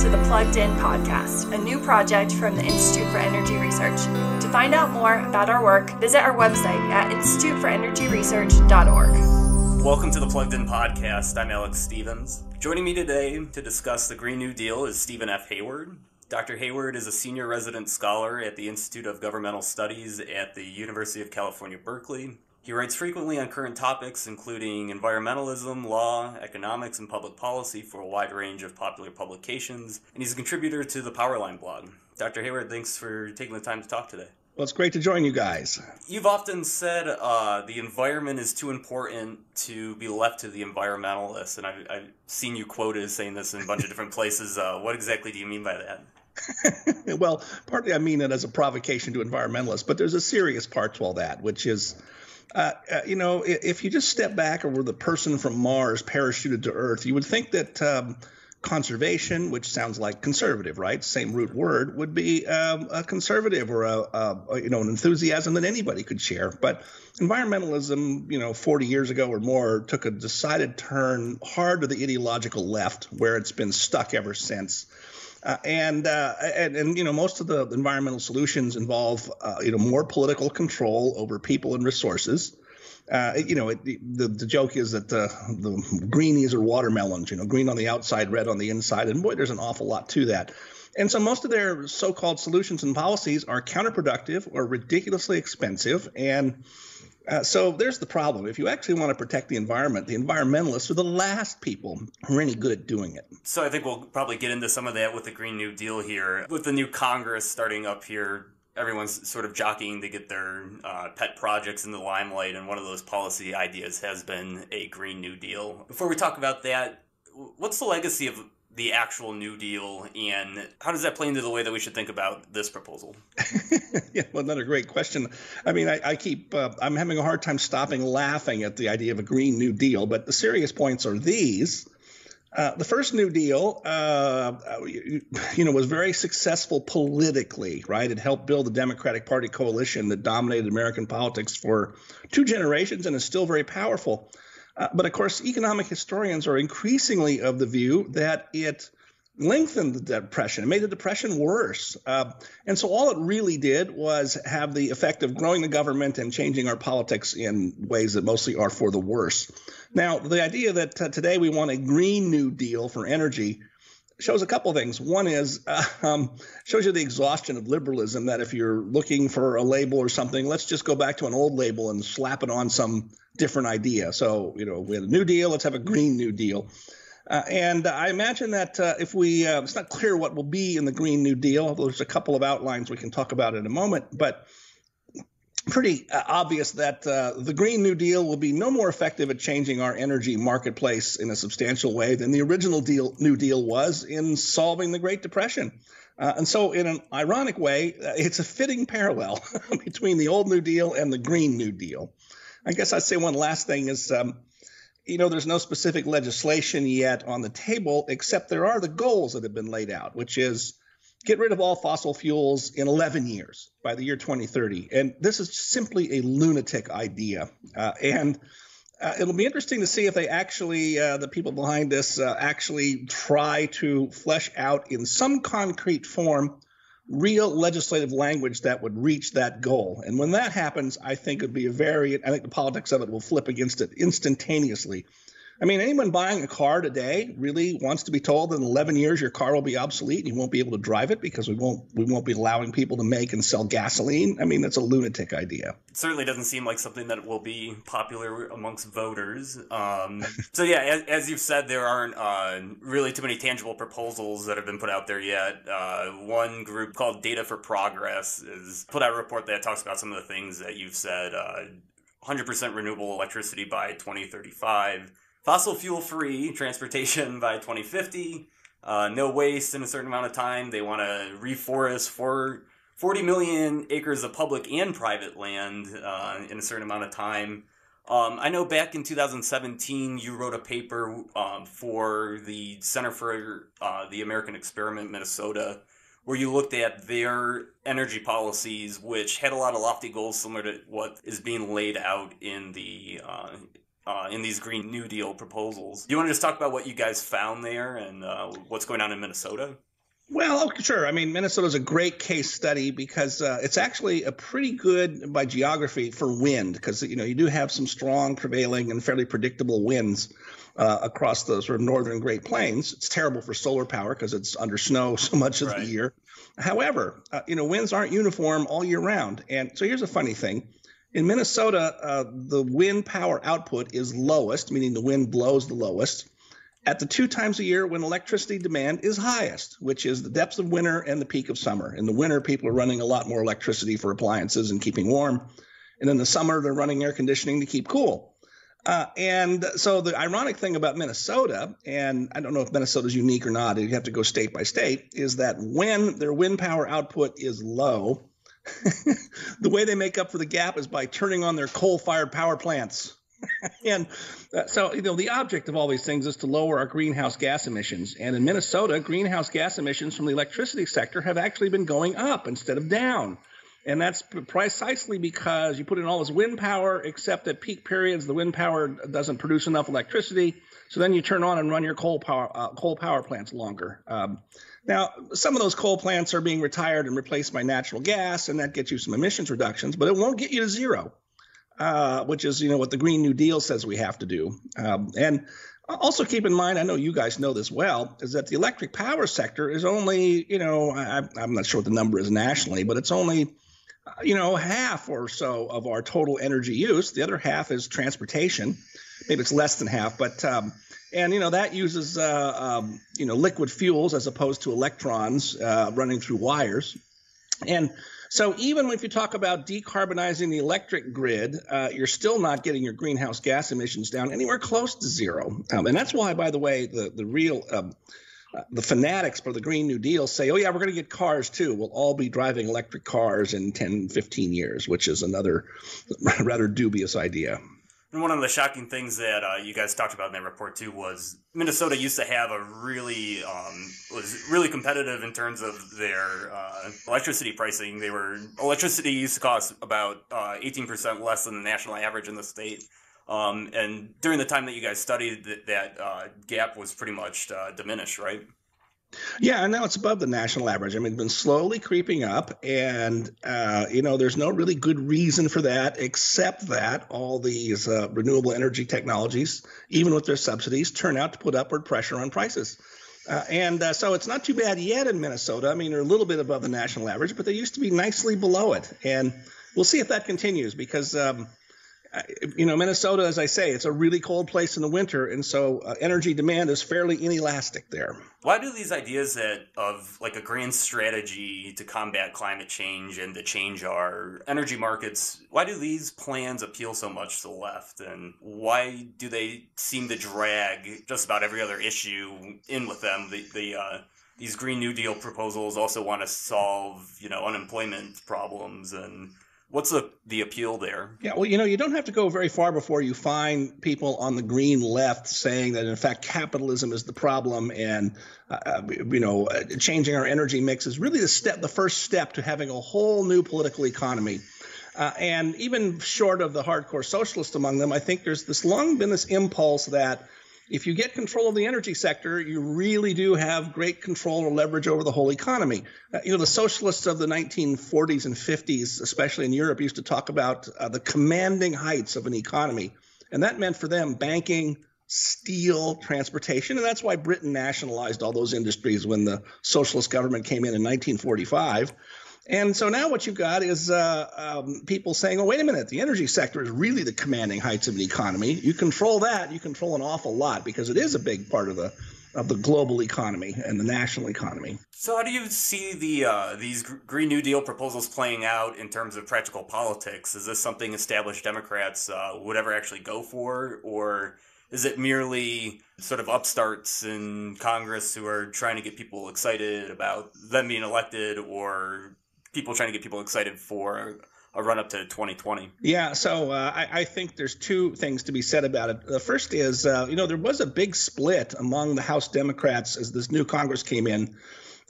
to the Plugged In podcast, a new project from the Institute for Energy Research. To find out more about our work, visit our website at instituteforenergyresearch.org. Welcome to the Plugged In podcast. I'm Alex Stevens. Joining me today to discuss the Green New Deal is Steven F. Hayward. Dr. Hayward is a senior resident scholar at the Institute of Governmental Studies at the University of California, Berkeley. He writes frequently on current topics including environmentalism, law, economics, and public policy for a wide range of popular publications, and he's a contributor to the Powerline blog. Dr. Hayward, thanks for taking the time to talk today. Well, it's great to join you guys. You've often said uh, the environment is too important to be left to the environmentalists, and I've, I've seen you quoted as saying this in a bunch of different places. Uh, what exactly do you mean by that? well, partly I mean it as a provocation to environmentalists, but there's a serious part to all that, which is uh, you know, if you just step back and were the person from Mars parachuted to Earth, you would think that um, conservation, which sounds like conservative, right? Same root word, would be um, a conservative or a, a, you know an enthusiasm that anybody could share. But environmentalism, you know, 40 years ago or more, took a decided turn hard to the ideological left, where it's been stuck ever since. Uh, and, uh, and and you know most of the environmental solutions involve uh, you know more political control over people and resources. Uh, you know, it, the the joke is that the the greenies are watermelons. You know, green on the outside, red on the inside, and boy, there's an awful lot to that. And so most of their so-called solutions and policies are counterproductive or ridiculously expensive and uh, so there's the problem. If you actually want to protect the environment, the environmentalists are the last people who are any good at doing it. So I think we'll probably get into some of that with the Green New Deal here. With the new Congress starting up here, everyone's sort of jockeying to get their uh, pet projects in the limelight, and one of those policy ideas has been a Green New Deal. Before we talk about that, what's the legacy of the actual New Deal, and how does that play into the way that we should think about this proposal? yeah, well, another great question. I mean, I, I keep uh, I'm having a hard time stopping laughing at the idea of a Green New Deal, but the serious points are these. Uh, the first New Deal, uh, you, you, know, was very successful politically, right? It helped build the Democratic Party coalition that dominated American politics for two generations and is still very powerful. Uh, but of course, economic historians are increasingly of the view that it lengthened the depression, it made the depression worse. Uh, and so all it really did was have the effect of growing the government and changing our politics in ways that mostly are for the worse. Now, the idea that uh, today we want a Green New Deal for energy shows a couple things. One is um, shows you the exhaustion of liberalism. That if you're looking for a label or something, let's just go back to an old label and slap it on some different idea. So, you know, we had a New Deal, let's have a Green New Deal. Uh, and I imagine that uh, if we, uh, it's not clear what will be in the Green New Deal, although there's a couple of outlines we can talk about in a moment, but pretty uh, obvious that uh, the Green New Deal will be no more effective at changing our energy marketplace in a substantial way than the original deal, New Deal was in solving the Great Depression. Uh, and so, in an ironic way, it's a fitting parallel between the old New Deal and the Green New Deal. I guess I'd say one last thing is, um, you know, there's no specific legislation yet on the table, except there are the goals that have been laid out, which is get rid of all fossil fuels in 11 years by the year 2030. And this is simply a lunatic idea. Uh, and uh, it'll be interesting to see if they actually, uh, the people behind this, uh, actually try to flesh out in some concrete form real legislative language that would reach that goal. And when that happens, I think it would be a very, I think the politics of it will flip against it instantaneously. I mean, anyone buying a car today really wants to be told that in 11 years your car will be obsolete and you won't be able to drive it because we won't we won't be allowing people to make and sell gasoline. I mean, that's a lunatic idea. It certainly doesn't seem like something that will be popular amongst voters. Um, so yeah, as, as, you've said, there aren't uh, really too many tangible proposals that have been put out there yet. Uh, one group called Data for Progress has put out a report that talks about some of the things that you've said. Uh, 100% renewable electricity by 2035 fossil fuel free transportation by 2050, uh, no waste in a certain amount of time. They want to reforest for 40 million acres of public and private land uh, in a certain amount of time. Um, I know back in 2017 you wrote a paper um, for the Center for uh, the American Experiment Minnesota where you looked at their energy policies, which had a lot of lofty goals similar to what is being laid out in the uh, uh, in these Green New Deal proposals. Do you want to just talk about what you guys found there and uh, what's going on in Minnesota? Well, okay, sure. I mean, Minnesota is a great case study because uh, it's actually a pretty good by geography for wind because you know you do have some strong, prevailing, and fairly predictable winds uh, across the sort of northern Great Plains. It's terrible for solar power because it's under snow so much of right. the year. However, uh, you know winds aren't uniform all year round, and so here's a funny thing: in Minnesota, uh, the wind power output is lowest, meaning the wind blows the lowest at the two times a year when electricity demand is highest, which is the depths of winter and the peak of summer. In the winter, people are running a lot more electricity for appliances and keeping warm. And in the summer, they're running air conditioning to keep cool. Uh, and so the ironic thing about Minnesota, and I don't know if Minnesota is unique or not, you have to go state by state, is that when their wind power output is low, the way they make up for the gap is by turning on their coal fired power plants. and uh, so, you know, the object of all these things is to lower our greenhouse gas emissions. And in Minnesota, greenhouse gas emissions from the electricity sector have actually been going up instead of down. And that's precisely because you put in all this wind power, except at peak periods, the wind power doesn't produce enough electricity. So then you turn on and run your coal power, uh, coal power plants longer. Um, now, some of those coal plants are being retired and replaced by natural gas, and that gets you some emissions reductions, but it won't get you to zero uh, which is you know what the Green New Deal says we have to do. Um, and also keep in mind, I know you guys know this well, is that the electric power sector is only you know I, I'm not sure what the number is nationally, but it's only uh, you know half or so of our total energy use. The other half is transportation. Maybe it's less than half, but um, and you know that uses uh, um, you know liquid fuels as opposed to electrons uh, running through wires, and so even if you talk about decarbonizing the electric grid, uh, you're still not getting your greenhouse gas emissions down anywhere close to zero. Um, and that's why, by the way, the the real um, uh, the fanatics for the Green New Deal say, oh, yeah, we're going to get cars too. We'll all be driving electric cars in 10, 15 years, which is another rather dubious idea. And one of the shocking things that uh, you guys talked about in that report too was Minnesota used to have a really um, was really competitive in terms of their uh, electricity pricing. They were electricity used to cost about uh, eighteen percent less than the national average in the state. Um, and during the time that you guys studied, that, that uh, gap was pretty much uh, diminished, right? Yeah, and now it's above the national average. I mean, it's been slowly creeping up, and uh, you know, there's no really good reason for that, except that all these uh, renewable energy technologies, even with their subsidies, turn out to put upward pressure on prices. Uh, and uh, so it's not too bad yet in Minnesota. I mean, they're a little bit above the national average, but they used to be nicely below it. And we'll see if that continues because um, you know, Minnesota, as I say, it's a really cold place in the winter, and so uh, energy demand is fairly inelastic there. Why do these ideas that of like a grand strategy to combat climate change and to change our energy markets? Why do these plans appeal so much to the left, and why do they seem to drag just about every other issue in with them? The the uh, these Green New Deal proposals also want to solve, you know, unemployment problems and What's the, the appeal there? Yeah, well, you know, you don't have to go very far before you find people on the green left saying that, in fact, capitalism is the problem, and uh, uh you know, changing our energy mix is really the step, the first step to having a whole new political economy. Uh, and even short of the hardcore socialist among them, I think there's this long been this impulse that if you get control of the energy sector, you really do have great control or leverage over the whole economy. Uh, you know, the socialists of the 1940s and 50s, especially in Europe, used to talk about uh, the commanding heights of an economy. And that meant for them banking, steel, transportation. And that's why Britain nationalized all those industries when the socialist government came in in 1945. And so now what you've got is uh, um, people saying, oh, wait a minute, the energy sector is really the commanding heights of the economy. You control that, you control an awful lot because it is a big part of the of the global economy and the national economy. So, how do you see the uh, these Green New Deal proposals playing out in terms of practical politics? Is this something established Democrats uh, would ever actually go for, or is it merely sort of upstarts in Congress who are trying to get people excited about them being elected, or people trying to get people excited for a run up to 2020. Yeah, so uh, I, I, think there's two things to be said about it. The first is, uh, you know, there was a big split among the House Democrats as this new Congress came in.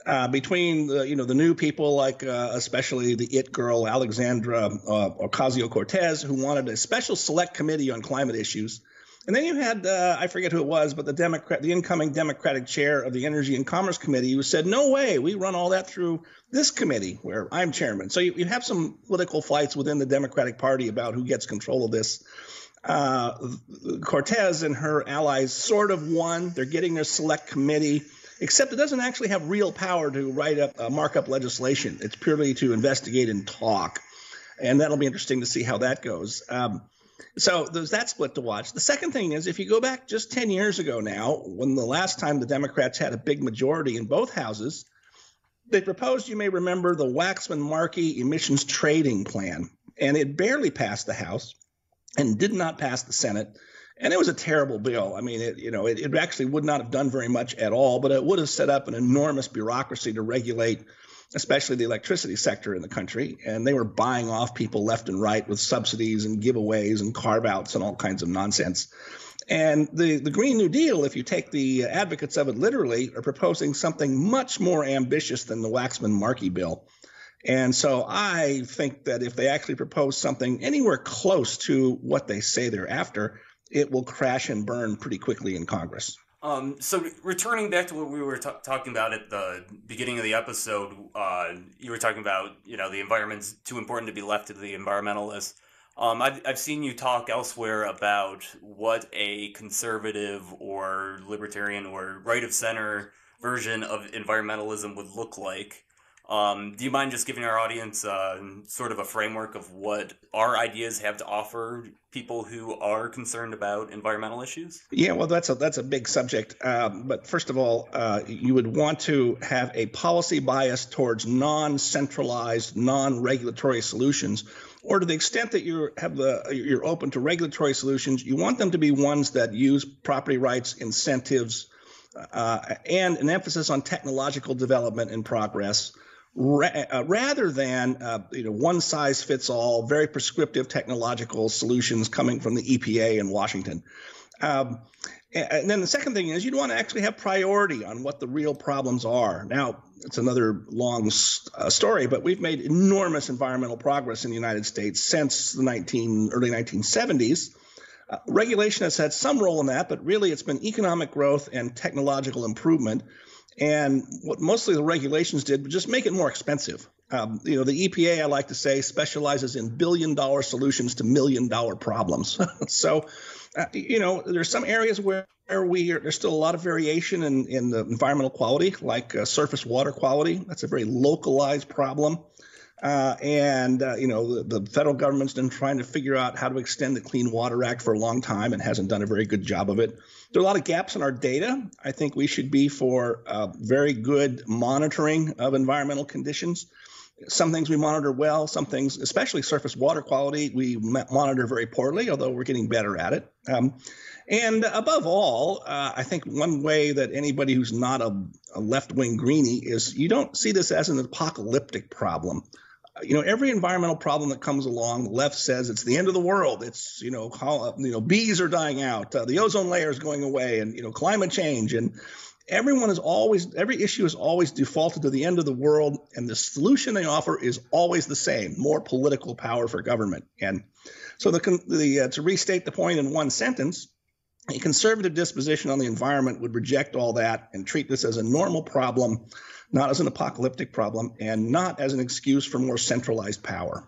Uh, between the you know the new people like uh, especially the it girl Alexandra uh, Ocasio Cortez who wanted a special select committee on climate issues, And then you had, uh, I forget who it was, but the Democrat, the incoming Democratic chair of the Energy and Commerce Committee, who said, no way, we run all that through this committee where I'm chairman. So you, you have some political fights within the Democratic Party about who gets control of this. Uh, Cortez and her allies sort of won. They're getting their select committee, except it doesn't actually have real power to write up, uh, mark up legislation. It's purely to investigate and talk. And that'll be interesting to see how that goes. Um, so there's that split to watch. The second thing is if you go back just 10 years ago now, when the last time the Democrats had a big majority in both houses, they proposed, you may remember, the Waxman Markey emissions trading plan. And it barely passed the House and did not pass the Senate. And it was a terrible bill. I mean, it, you know, it, it actually would not have done very much at all, but it would have set up an enormous bureaucracy to regulate especially the electricity sector in the country, and they were buying off people left and right with subsidies and giveaways and carve outs and all kinds of nonsense. And the, the Green New Deal, if you take the advocates of it literally, are proposing something much more ambitious than the Waxman Markey bill. And so I think that if they actually propose something anywhere close to what they say they're after, it will crash and burn pretty quickly in Congress. Um, so returning back to what we were t- talking about at the beginning of the episode, uh, you were talking about you know the environment's too important to be left to the environmentalists. Um, I've, I've seen you talk elsewhere about what a conservative or libertarian or right of center version of environmentalism would look like. Um, do you mind just giving our audience uh, sort of a framework of what our ideas have to offer people who are concerned about environmental issues? Yeah, well, that's a that's a big subject. Um, but first of all, uh, you would want to have a policy bias towards non-centralized, non-regulatory solutions, or to the extent that you have the you're open to regulatory solutions, you want them to be ones that use property rights, incentives, uh, and an emphasis on technological development and progress ra- uh, rather than uh, you know one size fits all, very prescriptive technological solutions coming from the EPA in Washington. Um, and then the second thing is you'd want to actually have priority on what the real problems are. Now, it's another long uh, story, but we've made enormous environmental progress in the United States since the 19 early 1970s. Uh, regulation has had some role in that, but really it's been economic growth and technological improvement and what mostly the regulations did was just make it more expensive. Um, you know, the EPA, I like to say, specializes in billion dollar solutions to million dollar problems. so, uh, you know, there's some areas where we are, there's still a lot of variation in, in the environmental quality, like uh, surface water quality. That's a very localized problem. Uh, and uh, you know the, the, federal government's been trying to figure out how to extend the Clean Water Act for a long time and hasn't done a very good job of it. There are a lot of gaps in our data. I think we should be for uh, very good monitoring of environmental conditions. Some things we monitor well, some things, especially surface water quality, we monitor very poorly, although we're getting better at it. Um, and above all, uh, I think one way that anybody who's not a, a left wing greenie is you don't see this as an apocalyptic problem you know every environmental problem that comes along the left says it's the end of the world. It's you know how, you know bees are dying out uh, the ozone layer is going away and you know climate change. And everyone is always every issue is always defaulted to the end of the world and the solution they offer is always the same more political power for government. And so the, the uh, to restate the point in one sentence a conservative disposition on the environment would reject all that and treat this as a normal problem not as an apocalyptic problem, and not as an excuse for more centralized power.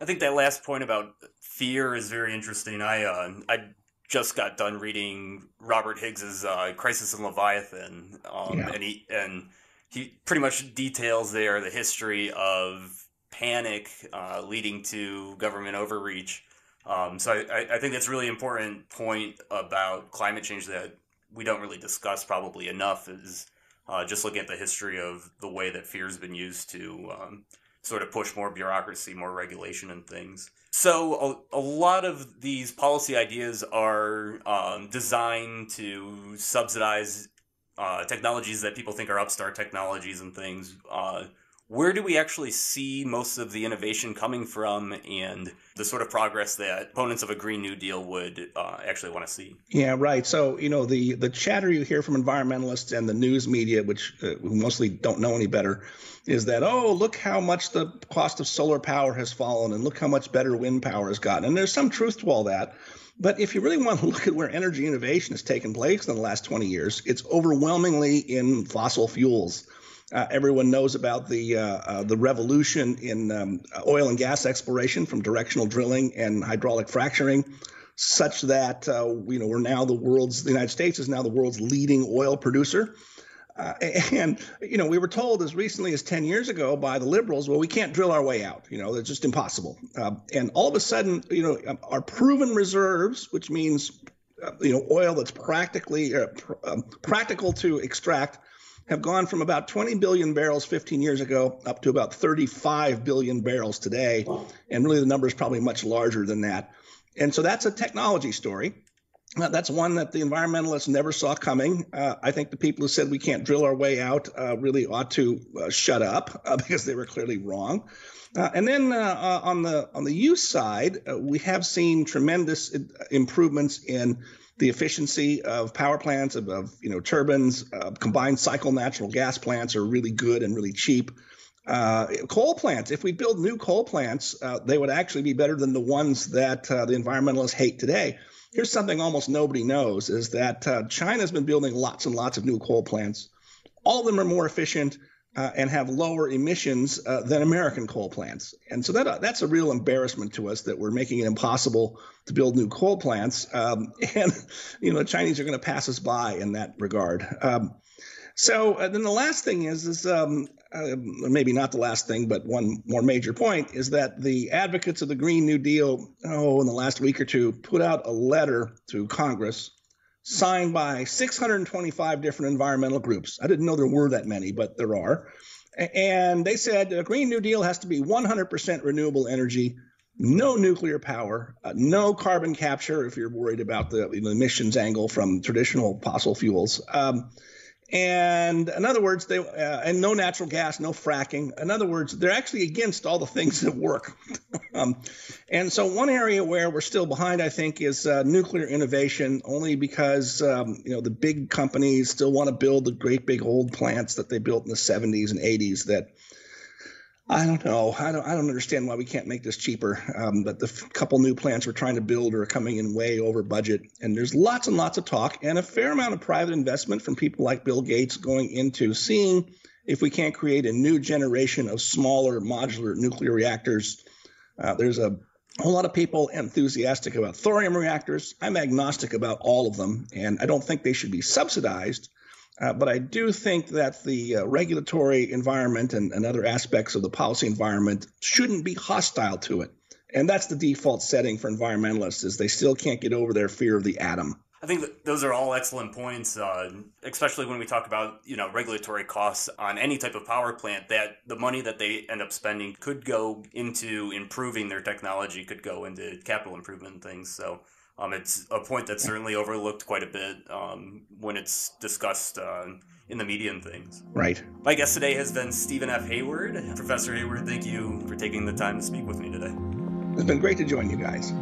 I think that last point about fear is very interesting. I uh, I just got done reading Robert Higgs's uh, Crisis and Leviathan, um, yeah. and he and he pretty much details there the history of panic uh, leading to government overreach. Um, so I, I think that's a really important point about climate change that we don't really discuss probably enough is uh, just looking at the history of the way that fear has been used to um, sort of push more bureaucracy, more regulation, and things. So a, a lot of these policy ideas are um, designed to subsidize uh, technologies that people think are upstart technologies and things. Uh, where do we actually see most of the innovation coming from and the sort of progress that opponents of a green new deal would uh, actually want to see? Yeah right. So you know the the chatter you hear from environmentalists and the news media which uh, mostly don't know any better is that oh look how much the cost of solar power has fallen and look how much better wind power has gotten. And there's some truth to all that. But if you really want to look at where energy innovation has taken place in the last 20 years, it's overwhelmingly in fossil fuels. Uh, everyone knows about the uh, uh, the revolution in um, oil and gas exploration from directional drilling and hydraulic fracturing, such that uh, you know we're now the world's the United States is now the world's leading oil producer. Uh, and you know we were told as recently as 10 years ago by the liberals well we can't drill our way out you know it's just impossible uh, and all of a sudden you know our proven reserves which means you know oil that's practically pr- um, practical to extract have gone from about 20 billion barrels 15 years ago up to about 35 billion barrels today. And really, the number is probably much larger than that. And so that's a technology story. Uh, that's one that the environmentalists never saw coming. Uh, I think the people who said we can't drill our way out uh, really ought to uh, shut up uh, because they were clearly wrong. Uh, and then on the on the use side, we have seen tremendous improvements in the efficiency of power plants, of, of you know turbines, uh, combined cycle natural gas plants are really good and really cheap. Uh, coal plants, if we build new coal plants, uh, they would actually be better than the ones that uh, the environmentalists hate today. Here's something almost nobody knows: is that uh, China's been building lots and lots of new coal plants. All of them are more efficient uh, and have lower emissions uh, than American coal plants. And so that uh, that's a real embarrassment to us that we're making it impossible to build new coal plants. Um, and you know, the Chinese are going to pass us by in that regard. Um, so uh, then the last thing is is um, uh, maybe not the last thing, but one more major point is that the advocates of the Green New Deal, oh, in the last week or two, put out a letter to Congress signed by 625 different environmental groups. I didn't know there were that many, but there are. And they said a Green New Deal has to be 100% renewable energy, no nuclear power, uh, no carbon capture if you're worried about the, the emissions angle from traditional fossil fuels. Um, and in other words, they uh, and no natural gas, no fracking. In other words, they're actually against all the things that work. um, and so, one area where we're still behind, I think, is uh, nuclear innovation. Only because um, you know the big companies still want to build the great big old plants that they built in the 70s and 80s that I don't know. I don't. I don't understand why we can't make this cheaper. Um, but the f- couple new plants we're trying to build are coming in way over budget, and there's lots and lots of talk and a fair amount of private investment from people like Bill Gates going into seeing if we can't create a new generation of smaller modular nuclear reactors. Uh, there's a whole lot of people enthusiastic about thorium reactors. I'm agnostic about all of them, and I don't think they should be subsidized. Uh, but I do think that the uh, regulatory environment and, and other aspects of the policy environment shouldn't be hostile to it. And that's the default setting for environmentalists is they still can't get over their fear of the atom. I think those are all excellent points, uh, especially when we talk about you know regulatory costs on any type of power plant. That the money that they end up spending could go into improving their technology, could go into capital improvement things. So um, it's a point that's certainly overlooked quite a bit um, when it's discussed uh, in the media and things. Right. My guest today has been Steven F. Hayward. Professor Hayward, thank you for taking the time to speak with me today. It's been great to join you guys.